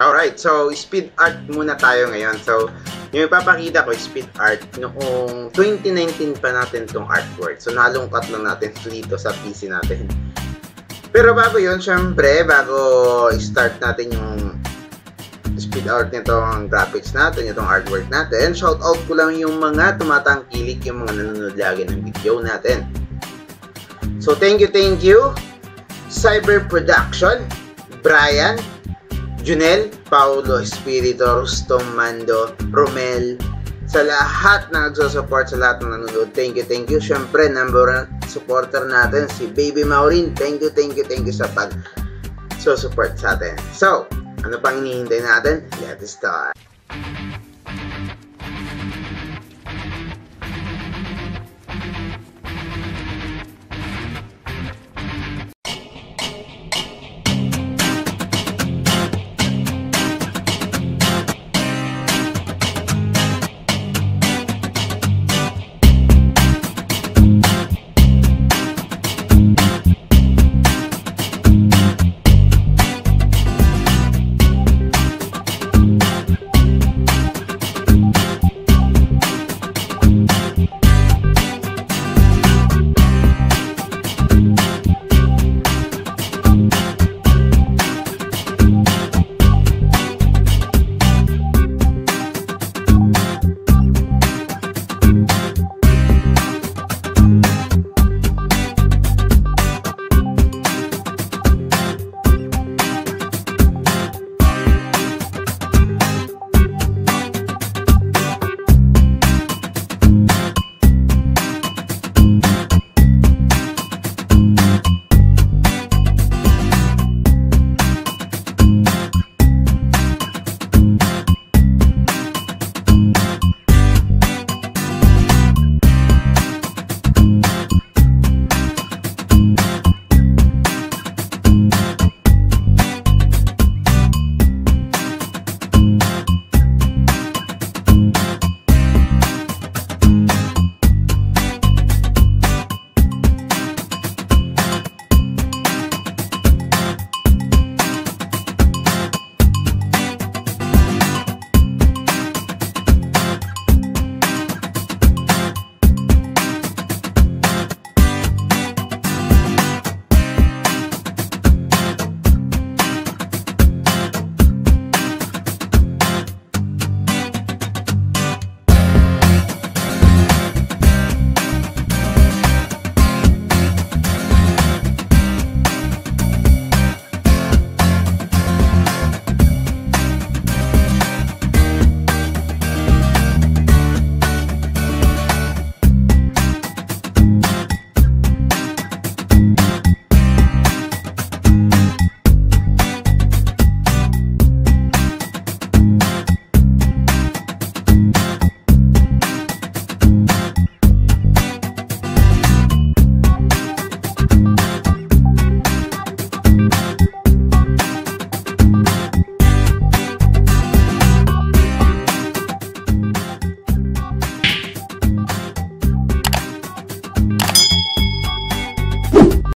Alright, so speed art muna tayo ngayon. So, yung ipapakita ko, speed art, noong 2019 pa natin tong artwork. So, nalungkat lang natin dito sa PC natin. Pero bago yun, syempre, bago start natin yung speed art nitong graphics natin, itong artwork natin, shout out ko lang yung mga tumatangkilik, yung mga nanonood lagi ng video natin. So, thank you, thank you, Cyber Production, Brian, Junel, Paulo, Espirito, Rustom, Mando, Romel, sa lahat na nagsusupport, sa lahat na nanonood. Thank you, thank you. Siyempre, number one supporter natin, si Baby Maureen. Thank you, thank you, thank you sa pag support sa atin. So, ano pang hinihintay natin? Let's start.